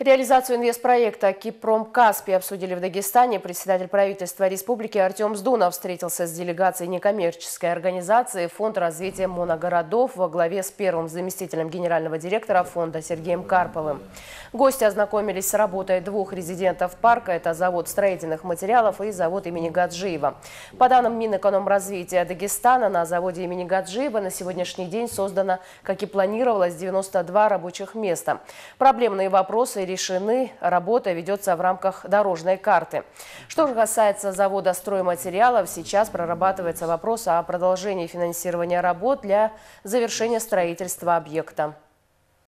Реализацию инвестпроекта «Кипром Каспи» обсудили в Дагестане. Председатель правительства республики Артем Сдунов встретился с делегацией некоммерческой организации «Фонд развития моногородов» во главе с первым заместителем генерального директора фонда Сергеем Карповым. Гости ознакомились с работой двух резидентов парка. Это завод строительных материалов и завод имени Гаджиева. По данным Минэкономразвития Дагестана, на заводе имени Гаджиева на сегодняшний день создано, как и планировалось, 92 рабочих места. Проблемные вопросы решены, работа ведется в рамках дорожной карты. Что же касается завода стройматериалов, сейчас прорабатывается вопрос о продолжении финансирования работ для завершения строительства объекта.